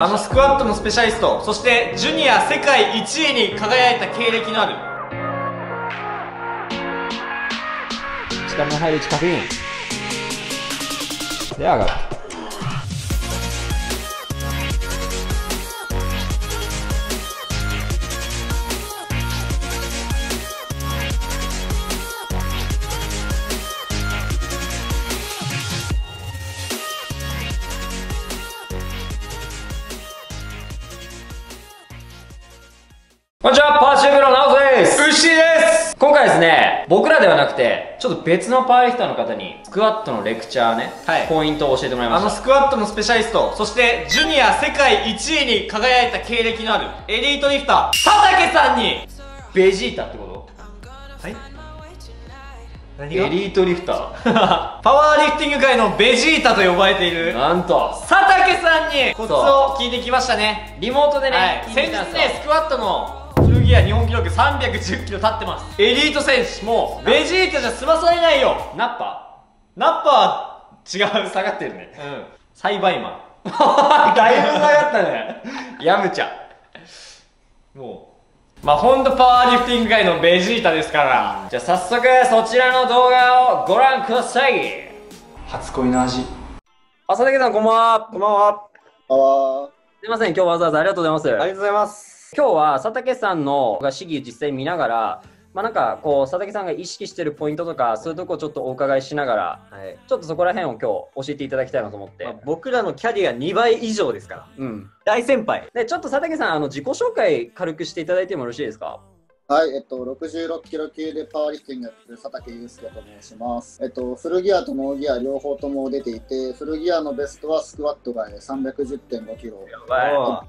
あのスクワットのスペシャリストそしてジュニア世界1位に輝いた経歴のある。力の入る位置確認。で上がる。こんにちは、パーシェブロナオです。牛です。今回ですね、僕らではなくて、ちょっと別のパワーリフターの方に、スクワットのレクチャーね、はい。ポイントを教えてもらいまあのした。スクワットのスペシャリスト。そしてジュニア世界1位に輝いた経歴のあるエリートリフター佐竹さんに。ベジータってこはい。と何エリートリフタ パワーリフティング界のベジータと呼ばれていー。る。なんと、佐竹さんにコツを聞いてきましたね。リモートでね、はい、先日ねスクワットのフルギア日本記録310キロ立ってますエリート選手もうベジータじゃ済まされないよナッパナッパは違う下がってるね。うん栽培マだいぶ下がったね。ヤムチャ。ンもうまあほんとパワーリフティング界のベジータですからじゃあ早速、そちらの動画をご覧ください。初恋の味あ、佐竹さんこんばんは。こんばんはあわすいません、今日わざわざありがとうございます。ありがとうございます今日は佐竹さんの試技実際見ながら、まあ、なんかこう佐竹さんが意識してるポイントとかそういうとこをちょっとお伺いしながらはい。ちょっとそこら辺を今日教えていただきたいなと思って、まあ僕らのキャリア2倍以上ですから。うん。大先輩。でちょっと佐竹さんあの自己紹介軽くしていただいてもよろしいですか？はい、えっと、66キロ級でパワーリフティングやってる佐竹祐介と申します。えっと、フルギアとノーギア両方とも出ていて、フルギアのベストはスクワットが310.5キロ、は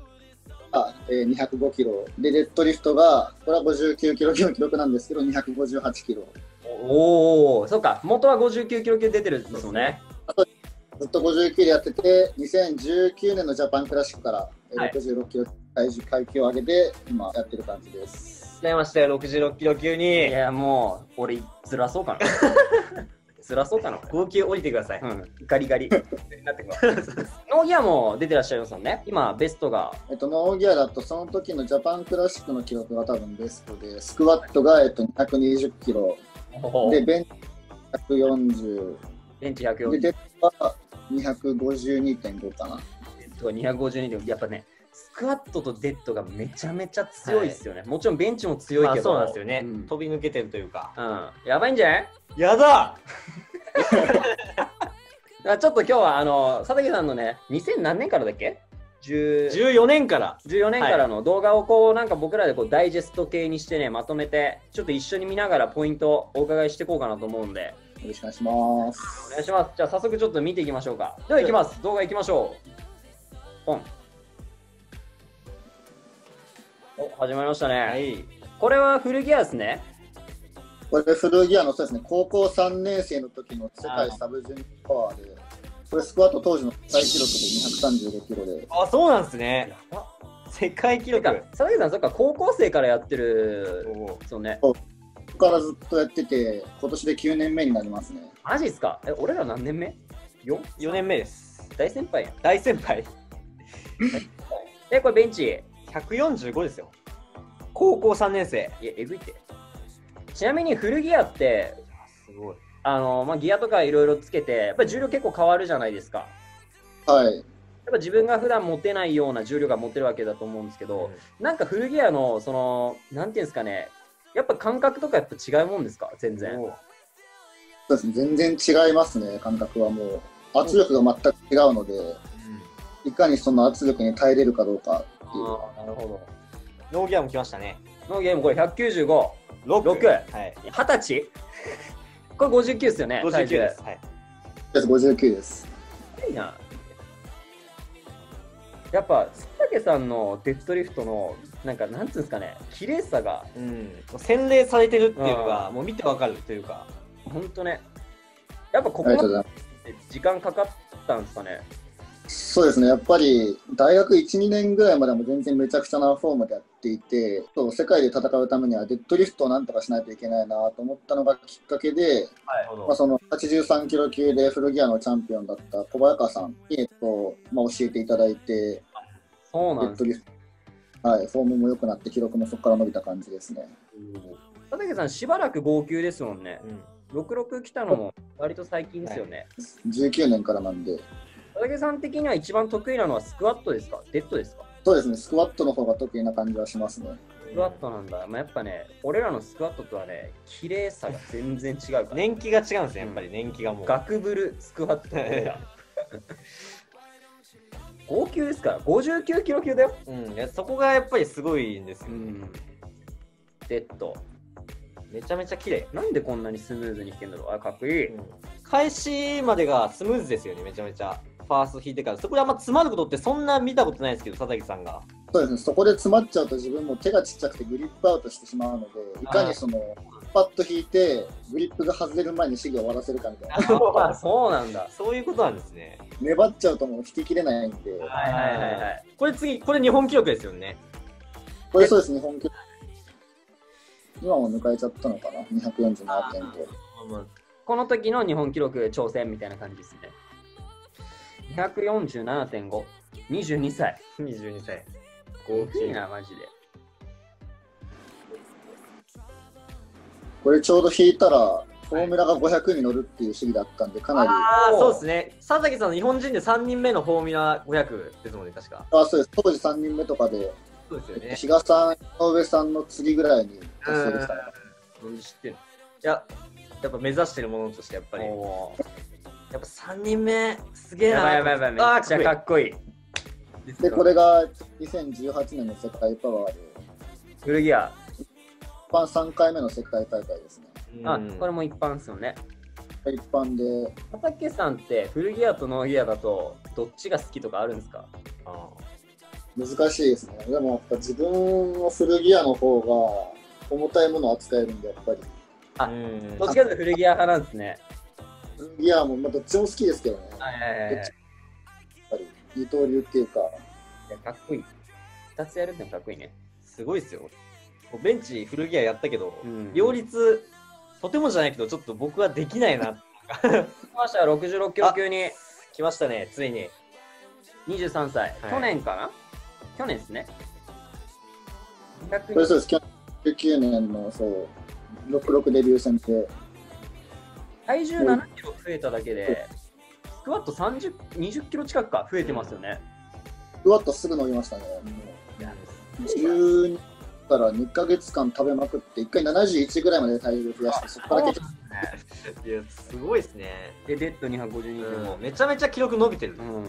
あえー205キロ。で、デッドリフトが、これは59キロ級の記録なんですけど、258キロ。おおそっか元は59キロ級出てるんですよねずっと59でやってて、2019年のジャパンクラシックから、えーはい66キロ体重階級を上げて、今やってる感じです。出ましたよ66キロ級いにやもう俺ずらそうかな ずらそうかな。号泣降りてください、うん。ガリガリ。なってくわノーギアも出てらっしゃいますもんね。今ベストが。えっと、ノーギアだと、その時のジャパンクラシックの記録が多分ベストで、スクワットが、えっと、220キロ、で、ベンチ140、ベンチで、140デッドは252.5かな。とか252でやっぱねスクワットとデッドがめちゃめちゃ強いですよね、もちろんベンチも強いまあけど、そうなんですよね、うん。飛び抜けてるというか。うん。やばいんじゃない？やだ！だからちょっと今日はあの佐竹さんのね2000何年からだっけ？10 14年から。14年からの動画をこうなんか僕らでこうダイジェスト系にしてねまとめてちょっと一緒に見ながらポイントをお伺いしていこうかなと思うんで。よろしくお願いします。お願いします。じゃあ早速ちょっと見ていきましょうか。では行きます。動画行きましょう。ポンお始まりましたね、はい。これはフルギアですね。これ、フルギアのそうですね、高校3年生の時の世界サブジュニアパワーで、これ、スクワット当時の世界記録で235キロで、あそうなんですね。世界記て録か佐竹さんそっか高校生からやってるおそうね。ここからずっとやってて、今年で9年目になりますね。マジっすか？え俺ら何年目 ?4? 4年目です。大先輩やん。大先輩。えこれベンチ？145ですよ。高校3年生。いやえぐいって。ちなみにフルギアってすごい。あの、まあ、ギアとかいろいろつけてやっぱり重量結構変わるじゃないですか。はい。やっぱ自分が普段持てないような重量が持てるわけだと思うんですけど、なんかフルギアのそのなんていうんですかね。やっぱ感覚とかやっぱ違うもんですか？全然。おそうですね、全然違いますね、感覚はもう。圧力が全く違うので、いかにその圧力に耐えれるかどうかっていう。なるほど。ノーギアも来ましたね。のゲームこれ195 6六。はい。二十歳？これ59ですよね59体重です。はい。です59です。いいな。やっぱ佐竹さんのデッドリフトのなんかなんつうんですかね綺麗さがうん。洗練されてるっていうのがもう見てわかるというか。ほんとね。やっぱここま。で時間かかったんですかねそうですね、やっぱり大学1、2年ぐらいまでも全然めちゃくちゃなフォームでやっていて、そう世界で戦うためにはデッドリフトをなんとかしないといけないなと思ったのがきっかけで、まあ、その83キロ級でフルギアのチャンピオンだった小早川さんに、えっとまあ、教えていただいて、そうなんですデッドリフト。はい、フォームも良くなって、記録もそこから伸びた感じですね。佐竹さん、しばらく号泣ですもんね。うん。66来たのも割と最近ですよね。19年からなんで、佐竹さん的には一番得意なのはスクワットですか？デッドですか？そうですね、スクワットの方が得意な感じはしますね。スクワットなんだ。まあ、やっぱね、俺らのスクワットとはね、綺麗さが全然違うから。年季が違うんですね、やっぱり年季がもう。ガクブルスクワットの方が。号泣ですから、59キロ級だよ。うん、いやそこがやっぱりすごいんですよ。デッド。めちゃめちゃ綺麗。なんでこんなにスムーズに弾けんだろう？あ、かっこいい。開始までがスムーズですよね、めちゃめちゃ。ファースト弾いてから。そこであんま詰まることってそんな見たことないですけど、佐々木さんが。そうですね、そこで詰まっちゃうと自分も手がちっちゃくてグリップアウトしてしまうので、いかにその、パッと引いて、グリップが外れる前に試技を終わらせるかみたいな。あ、そうなんだ。そういうことなんですね。粘っちゃうともう引ききれないんで、はいはいはいはい。これ次、これ日本記録ですよね。これそうですね、本気。今も抜かれちゃったのかな、247.5。この時の日本記録挑戦みたいな感じですね。247.5。22歳。22歳。大きいな、マジで。これちょうど引いたら、フォーミュラが500に乗るっていう試技だったんで、かなり、ああ、そうですね。佐々木さんの日本人で3人目のフォーミュラ500ですもんね、確か。あそうです。当時3人目とかで、そうですよね。比嘉さん、井上さんの次ぐらいに達成できた。のかなん。で知ってるいや、やっぱ目指してるものとして、やっぱり。やっぱ3人目、すげえやな。ばいやばいやばい、めっちゃかっこいい。で、これが2018年の世界パワーで、古着屋。一般3回目の世界大会ですね。あ、うんこれも一般ですよね。一般で、佐竹さんって古着屋とノーギアだとどっちが好きとかあるんですか？あ難しいですね。でも、やっぱ自分の古着屋の方が重たいものを扱えるんで、やっぱり。あどっちかというと古着屋派なんですね。古着屋も、まあ、どっちも好きですけどね。はいはいはいはい。やっぱり二刀流っていうか、いやかっこいい。二つやるってもかっこいいね。すごいですよ。ベンチ古着屋やったけど、うん両立、とてもじゃないけど、ちょっと僕はできないな。来ましたよ、66キロ級に来ましたね、ついに。23歳。はい去年かな？去年ですね。そうです、99年の、そう、66デビュー戦で、体重7キロ増えただけで、スクワット30、20キロ近くか増えてますよね。ふわっとすぐ伸びましたね。もいやう12から2ヶ月間食べまくって、1回71ぐらいまで体重増やして、そこから結局、いや、すごいですね。で、デッド252でも。めちゃめちゃ記録伸びてる。うん。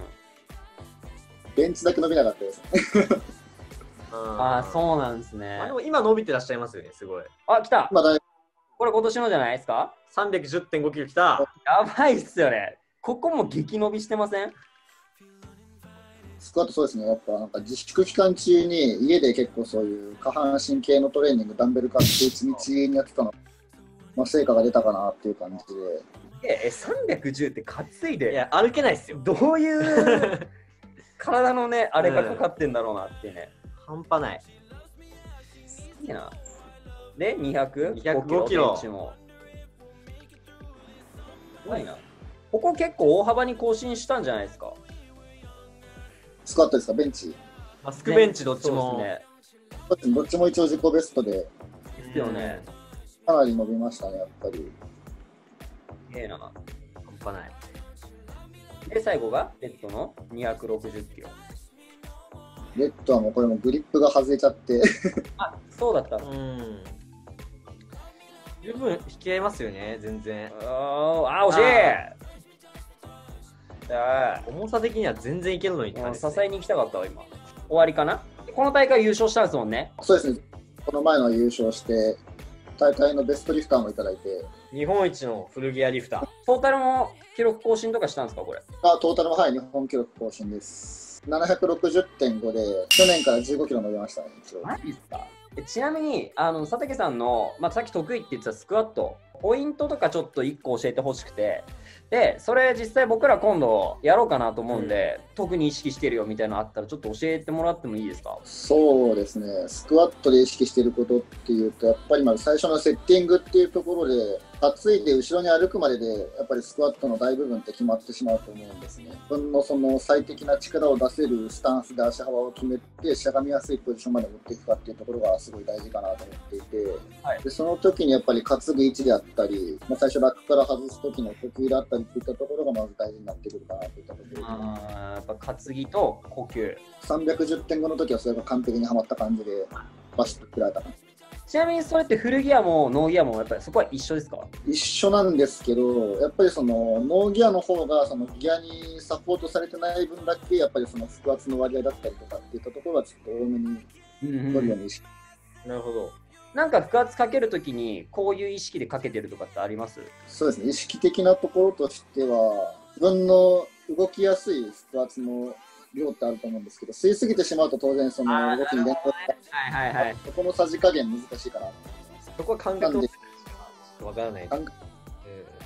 ベンチだけ伸びなかったです。ああ、そうなんですねまあで。も今伸びてらっしゃいますよね、すごい。あ、来たまあ、だいこれ今年のじゃないですか？310.5キロきた。やばいっすよね。ここも激伸びしてません？スクワットそうですね、やっぱなんか自粛期間中に家で結構そういう下半身系のトレーニング、ダンベル買って一日にやってたの、まあ、成果が出たかなっていう感じで、え、310って担いで、いや、歩けないっすよ。どういう体のね、あれがかかってんだろうなってね。半端ない。すげえな。で、200? 205キロベンチもすごいな。ここ結構大幅に更新したんじゃないですか？スクワットですか、ベンチ？マスクベンチどっちも。そうでそうですねどっちも一応自己ベストで。ですよね。かなり伸びましたね、やっぱり。すげえな。半端ない。で、最後が？レッドの？260キロ。レッドはもうこれもグリップが外れちゃって、あ、そうだったの。うん。十分引き合いますよね、全然。あーあ、惜しいあ重さ的には全然いけるのにねー支えに行きたかったわ、今。終わりかな？この大会優勝したんですもんね。そうですね、この前の優勝して、大会のベストリフターもいただいて、日本一の古着屋リフター。トータルも記録更新とかしたんですか、これ？あトータルもはい、日本記録更新です。760.5で、去年から15キロ伸びましたね、一応。マジですか？えちなみに、あの、佐竹さんの、まあ、さっき得意って言ってたスクワット、ポイントとかちょっと1個教えてほしくて、でそれ実際僕ら今度やろうかなと思うんで、特に意識してるよみたいなのあったらちょっと教えてもらってもいいですか？そうですね、スクワットで意識していることっていうと、やっぱりまず最初のセッティングっていうところで、担いで後ろに歩くまでで、やっぱりスクワットの大部分って決まってしまうと思うんですね。自分のその最適な力を出せるスタンスで足幅を決めて、しゃがみやすいポジションまで持っていくかっていうところがすごい大事かなと思っていて、はい。でその時にやっぱり担ぐ位置であったり、まあ、最初ラックから外す時の呼吸であったりっていったところがまず大事になってくるかなといったところで。あーやっぱ担ぎと呼吸310点後の時はそれが完璧にはまった感じで、バシッと食らえた感じ。ちなみにそれってフルギアもノーギアもやっぱりそこは一緒ですか？一緒なんですけど、やっぱりそのノーギアの方がそのギアにサポートされてない分だけ、やっぱりその腹圧の割合だったりとかっていったところはちょっと多めに取るように意識。なるほど。なんか腹圧かけるときにこういう意識でかけてるとかってあります？そうですね、意識的なところとしては、自分の動きやすい腹圧の量ってあると思うんですけど、吸いすぎてしまうと当然その動きに連動はいはいはいそこのさじ加減難しいかなと思います。そこは感覚わからない。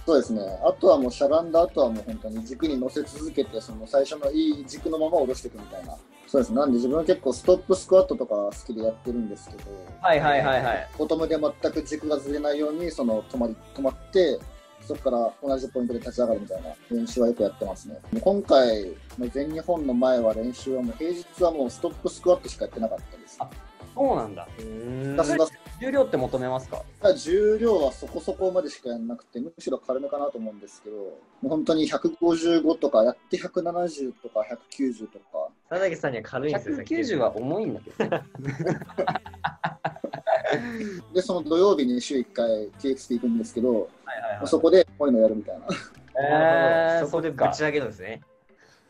そうですね、あとはもうしゃがんだ後はもう本当に軸に乗せ続けて、その最初のいい軸のまま下ろしていくみたいな。そうです。なんで自分は結構ストップスクワットとか好きでやってるんですけど、はいはいはいはい。ボトムで全く軸がずれないようにその止まり止まって、そこから同じポイントで立ち上がるみたいな練習はよくやってますね。もう今回、まあ全日本の前は練習はもう平日はもうストップスクワットしかやってなかったです。そうなんだ。ひたすら重量って求めますか？重量はそこそこまでしかやらなくて、むしろ軽めかなと思うんですけど、もう本当に155とかやって170とか190とか、佐々木さんには軽いんですよ。190は重いんだけどね で、その土曜日に週1回 TXT 行くんですけど、はいはいはいそこでこういうのやるみたいな。えー、そこでぶち上げるんですね。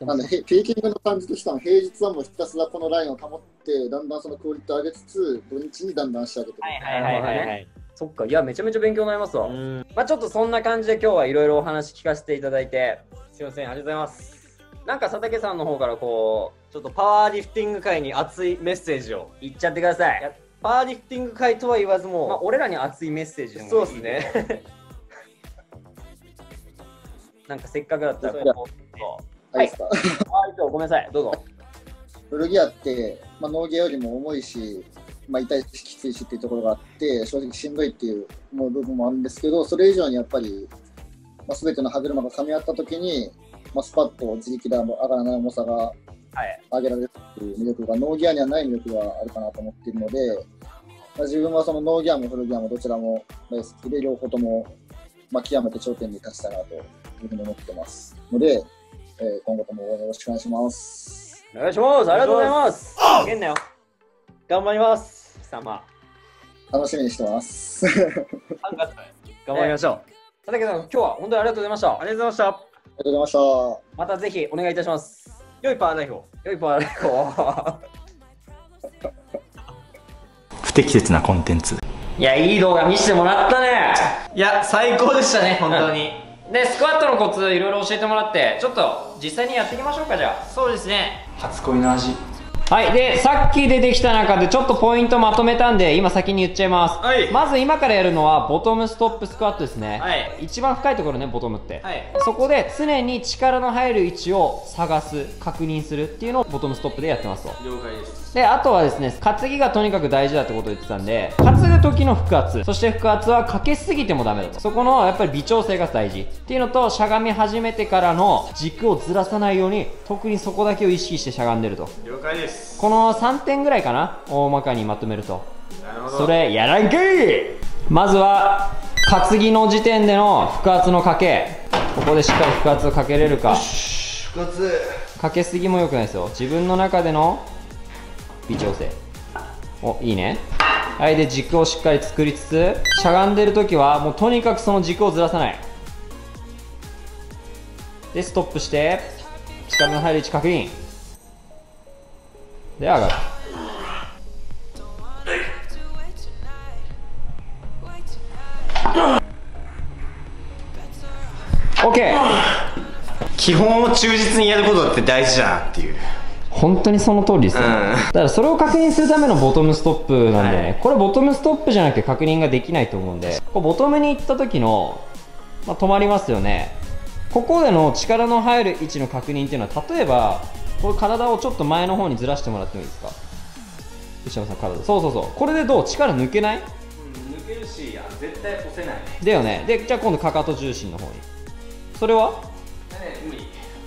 なんで、へピーキングの感じとしては、平日はもうひたすらこのラインを保って、だんだんそのクオリティを上げつつ、土日にだんだん仕上げていく。はいはいはいはいそっかいやめちゃめちゃ勉強になりますわ、うんまあちょっとそんな感じで今日はいろいろお話聞かせていただいてすいません、ありがとうございます。なんか佐竹さんの方からこちょっとパワーリフティング界に熱いメッセージを。う言っちゃってくださいパワーリフティング界とは言わずまあも俺らに熱いメッセージでう、もそうですね。なんかせっかくだったらこうはい。はいごめんなさいどうぞ。古着屋って、まあ、農芸よりも重いし、まあ、痛いし、きついしっていうところがあって、正直しんどいっていう思う部分もあるんですけど、それ以上にやっぱり、まあ、全ての歯車が噛み合ったときに、まあ、スパッと自力で上がらない重さがはい。上げられるっていう魅力が、農ギアにはない魅力があるかなと思っているので、まあ、自分はその農ギアも古着屋もどちらも大好きで、両方とも、まあ、極めて頂点に達したいなというふうに思ってますので、えー今後とも応援よろしくお願いします。お願いしますありがとうございます負けんなよ頑張ります。貴様楽しみにしてます。3月頑張りましょう。佐竹さん今日は本当にありがとうございましたありがとうございました。ありがとうございました。またぜひお願いいたします良いパワーナイフを。良いパワーライフを 不適切なコンテンツいやいい動画見せてもらったねいや最高でしたね本当にでスクワットのコツいろいろ教えてもらってちょっと実際にやっていきましょうかじゃあ。そうですね。初恋の味。はいでさっき出てきた中でちょっとポイントまとめたんで今先に言っちゃいます、はい。まず今からやるのはボトムストップスクワットですね、はい。一番深いところねボトムって、はい。そこで常に力の入る位置を探す確認するっていうのをボトムストップでやってますと。了解ですであとはですね担ぎがとにかく大事だってことを言ってたんで担ぐ時の腹圧。そして腹圧はかけすぎてもダメだと。そこのやっぱり微調整が大事っていうのとしゃがみ始めてからの軸をずらさないように特にそこだけを意識してしゃがんでると。了解です。この3点ぐらいかな？大まかにまとめると。なるほど。それやらんけい！まずは担ぎの時点での腹圧のかけ。ここでしっかり腹圧をかけれるか。腹圧。かけすぎも良くないですよ。自分の中での微調整。おいいね。はいで軸をしっかり作りつつしゃがんでる時はもうとにかくその軸をずらさない。でストップして力の入る位置確認。で上がる。OK 基本を忠実にやることだって大事だなっていう。本当にその通りですよ、うん。だからそれを確認するためのボトムストップなんでね、これボトムストップじゃなきゃ確認ができないと思うんでこうボトムに行った時の、まあ、止まりますよね。ここでの力の入る位置の確認っていうのは例えばこれ体をちょっと前の方にずらしてもらってもいいですか？吉山さん体。そうそうそう。これでどう？力抜けない？うん抜けるしあ絶対押せないね。だよね。でじゃあ今度かかと重心の方に。それは？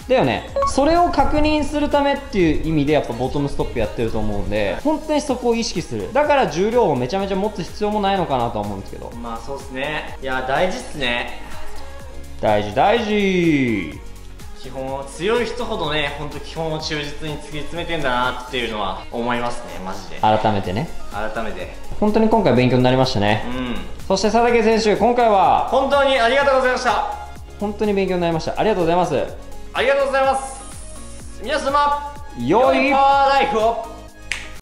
だよね。それを確認するためっていう意味でやっぱボトムストップやってると思うんで本当にそこを意識する。だから重量をめちゃめちゃ持つ必要もないのかなとは思うんですけど。まあそうっすね。いや大事っすね。大事大事。基本強い人ほどね本当基本を忠実に突き詰めてんだなっていうのは思いますねマジで。改めてね。改めて。本当に今回勉強になりましたね。うん。そして佐竹選手今回は？本当にありがとうございました。本当に勉強になりました。ありがとうございますありがとうございます。皆様良いパワーライフを